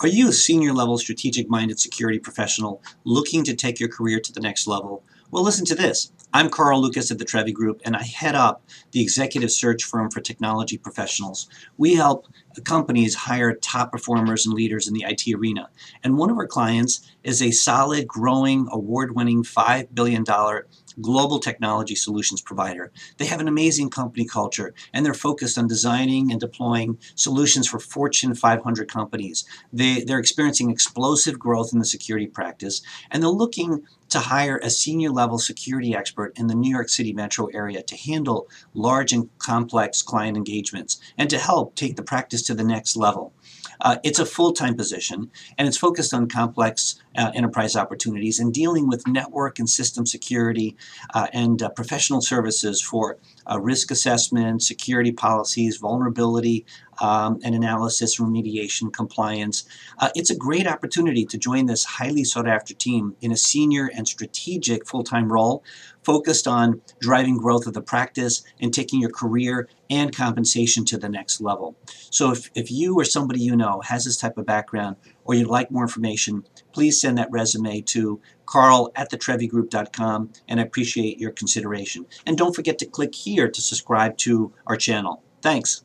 Are you a senior level strategic minded security professional looking to take your career to the next level? Well, listen to this. I'm Karel Lukas at the Trevi Group, and I head up the executive search firm for technology professionals. We help companies hire top performers and leaders in the IT arena. And one of our clients is a solid, growing, award winning $5 billion global technology solutions provider. They have an amazing company culture and they're focused on designing and deploying solutions for Fortune 500 companies. They, they're experiencing explosive growth in the security practice and they're looking to hire a senior level security expert in the New York City metro area to handle large and complex client engagements and to help take the practice to the next level. Uh, it's a full-time position and it's focused on complex uh, enterprise opportunities and dealing with network and system security uh, and uh, professional services for uh, risk assessment, security policies, vulnerability um, and analysis, remediation, compliance. Uh, it's a great opportunity to join this highly sought after team in a senior and strategic full-time role focused on driving growth of the practice and taking your career and compensation to the next level. So if, if you or somebody you know has this type of background or you'd like more information, please send that resume to carl at thetrevigroup.com and I appreciate your consideration. And don't forget to click here to subscribe to our channel. Thanks.